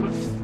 you.